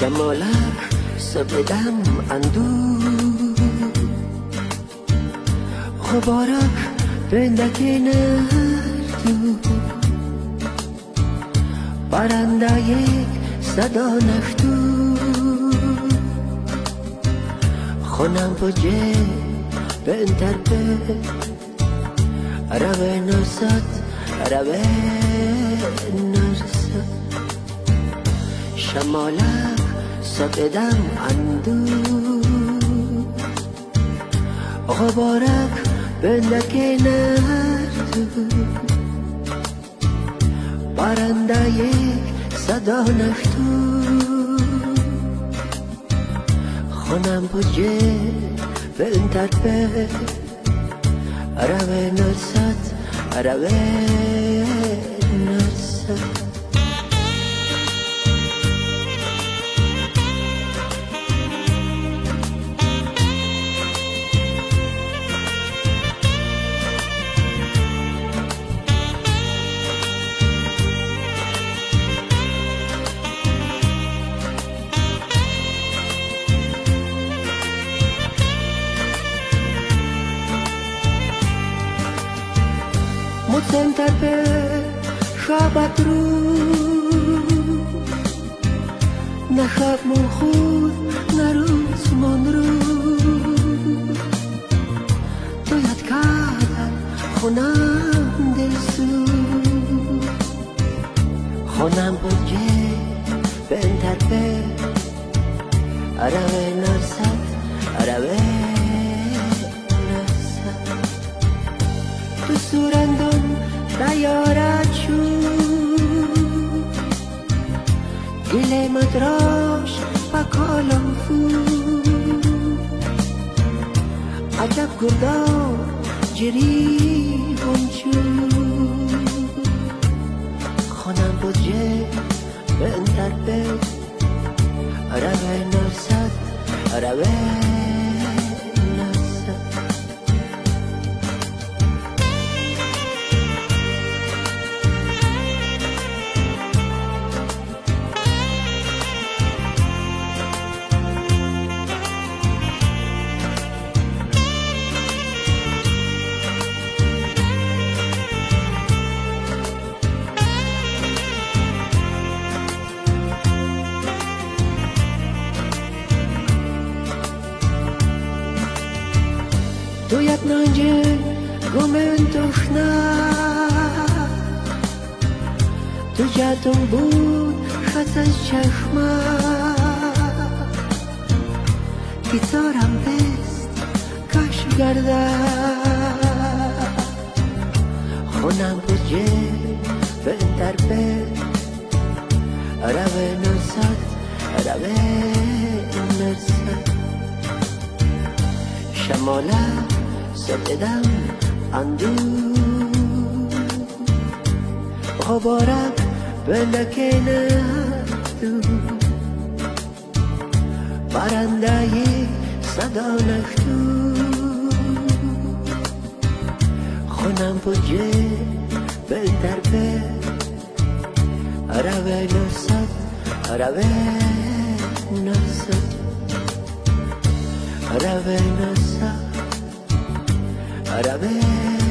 شمالک سپدم اندو غبارک بندکی نردو برنده یک صدا نختو خونم پجه بنتر به روه نوست روه نوست شمالک سپدم اندو غبارک بندکی نردو برنده یک صدا نختو خونم بجه به انتر به روه نرسد روه نرسد. Mucentar pe xabatru Na xab mulchud na rus monru To yad kada khonam desu Khonam boje Gurdor jiri bonchu خانم بجه به انتر به. روه نرسد روه Tu jak nandzie gomentochna Tu dziatą bud chacać ciachma I co ram best kaś garda Honam budje bentar be Rave nosat rave nosat سپدم اندو غبارک بلکنه دو برنده صدا نختو خونم بجه بلتر به روه نرسد روه نرسد روه نرسد روه